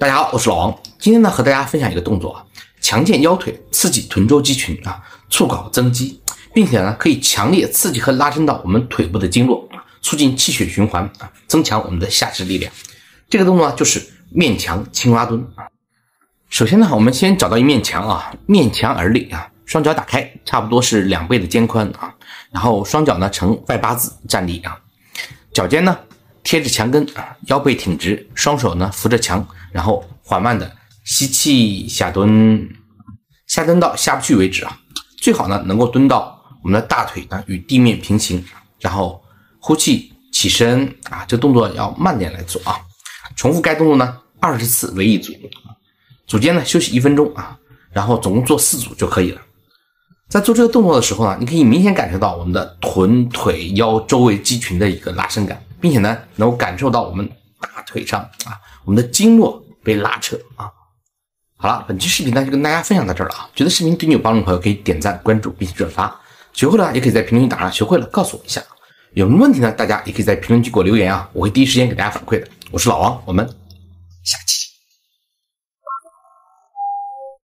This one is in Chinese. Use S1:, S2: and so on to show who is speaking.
S1: 大家好，我是老王。今天呢，和大家分享一个动作啊，强健腰腿，刺激臀周肌群啊，促搞增肌，并且呢，可以强烈刺激和拉伸到我们腿部的经络，促进气血循环啊，增强我们的下肢力量。这个动作呢，就是面墙青蛙蹲啊。首先呢，我们先找到一面墙啊，面墙而立啊，双脚打开，差不多是两倍的肩宽啊，然后双脚呢呈外八字站立啊，脚尖呢。贴着墙根啊，腰背挺直，双手呢扶着墙，然后缓慢的吸气下蹲，下蹲到下不去为止啊。最好呢能够蹲到我们的大腿呢与地面平行，然后呼气起身啊。这动作要慢点来做啊。重复该动作呢二十次为一组，组间呢休息一分钟啊，然后总共做四组就可以了。在做这个动作的时候呢，你可以明显感受到我们的臀腿腰周围肌群的一个拉伸感。并且呢，能够感受到我们大腿上啊，我们的经络被拉扯啊。好了，本期视频呢就跟大家分享到这儿了啊。觉得视频对你有帮助的朋友，可以点赞、关注并且转发。学会了也可以在评论区打上“学会了”，告诉我一下。有什么问题呢？大家也可以在评论区给我留言啊，我会第一时间给大家反馈的。我是老王，我们